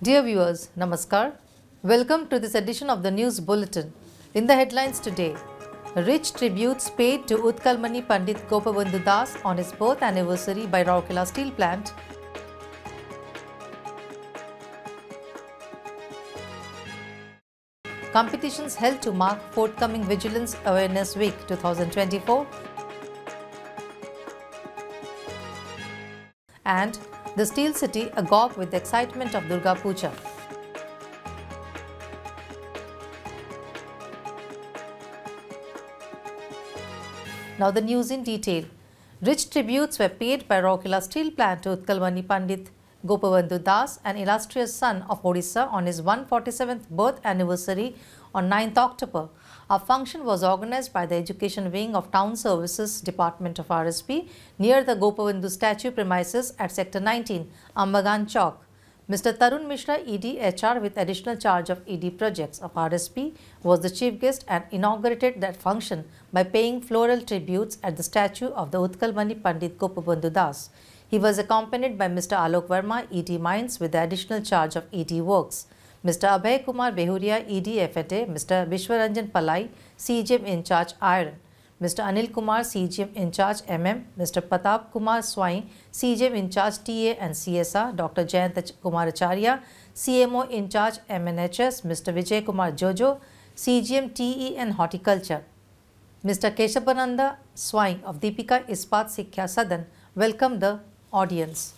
Dear viewers, Namaskar. Welcome to this edition of the News Bulletin. In the headlines today, rich tributes paid to Utkalmani Pandit Gopabandhu Das on his birth anniversary by Rourkela Steel Plant. Competitions held to mark forthcoming Vigilance Awareness Week 2024. And the Steel City agog with the excitement of Durga Puja. Now the news in detail. Rich tributes were paid by Rourkela Steel Plant to Utkalmani Pandit Gopabandhu Das, an illustrious son of Odisha, on his 147th birth anniversary on 9th October. A function was organized by the Education Wing of Town Services Department of RSP near the Gopabandhu statue premises at Sector 19, Ambagan Chowk. Mr. Tarun Mishra, ED HR with additional charge of ED projects of RSP, was the chief guest and inaugurated that function by paying floral tributes at the statue of the Utkalmani Pandit Gopabandhu Das. He was accompanied by Mr. Alok Verma, ED Mines with the additional charge of ED Works. Mr. Abhay Kumar Behuria, ED FTA, Mr. Vishwaranjan Palai, CGM in charge Iron. Mr. Anil Kumar, CGM in charge MM, Mr. Pratap Kumar Swai, CGM in charge TA and CSR, Dr. Jayant Kumar Acharya, CMO in charge MNHS, Mr. Vijay Kumar Jojo, CGM TE and Horticulture. Mr. Keshabananda Swai of Deepika Ispat Sikhya Sadan welcomed the audience.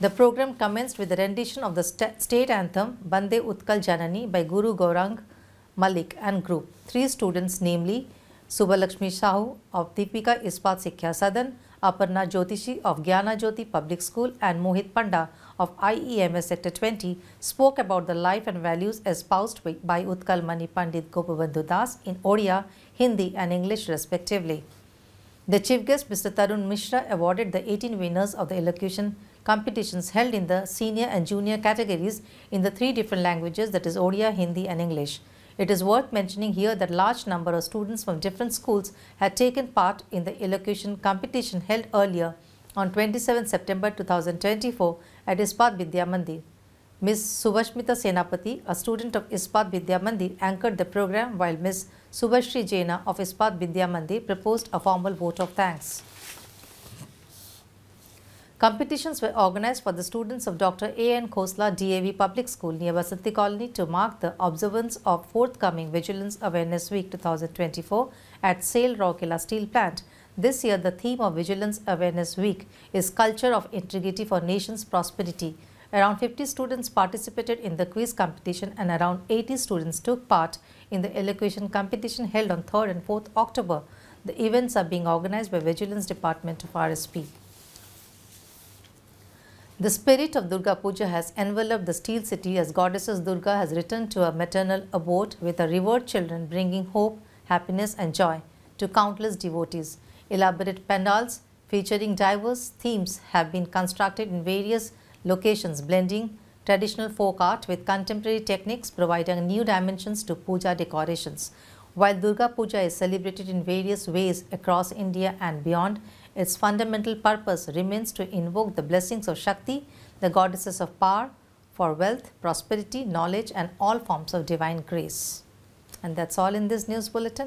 The program commenced with the rendition of the st state anthem Bande Utkal Janani by Guru Gaurang Malik and group. Three students namely Subhalakshmi Sahu of Deepika Ispat Sikhya Sadan, Aparna Jyotishi of Gyana Jyoti Public School and Mohit Panda of IEMS Sector 20 spoke about the life and values espoused by Utkal Mani Pandit Gopabandhu Das in Odia, Hindi and English respectively. The chief guest Mr. Tarun Mishra awarded the 18 winners of the elocution competitions held in the senior and junior categories in the three different languages that is Odia, Hindi and English. It is worth mentioning here that large number of students from different schools had taken part in the elocution competition held earlier on 27 September 2024 at Ispat Vidya Mandir. Ms. Subhashmita Senapati, a student of Ispat Vidya Mandir, anchored the program while Ms. Subhashri Jaina of Ispat Vidya Mandir proposed a formal vote of thanks. Competitions were organized for the students of Dr. A. N. Khosla DAV Public School near Vasanti Colony to mark the observance of forthcoming Vigilance Awareness Week 2024 at SAIL Rourkela Steel Plant. This year, the theme of Vigilance Awareness Week is Culture of Integrity for Nation's Prosperity. Around 50 students participated in the quiz competition and around 80 students took part in the elocution competition held on 3rd and 4th October. The events are being organized by Vigilance Department of RSP. The spirit of Durga Puja has enveloped the steel city as goddesses Durga has returned to her maternal abode with her revered children bringing hope, happiness and joy to countless devotees. Elaborate pandals featuring diverse themes have been constructed in various locations blending traditional folk art with contemporary techniques providing new dimensions to puja decorations. While Durga Puja is celebrated in various ways across India and beyond, its fundamental purpose remains to invoke the blessings of Shakti, the goddesses of power, for wealth, prosperity, knowledge and all forms of divine grace. And that's all in this news bulletin.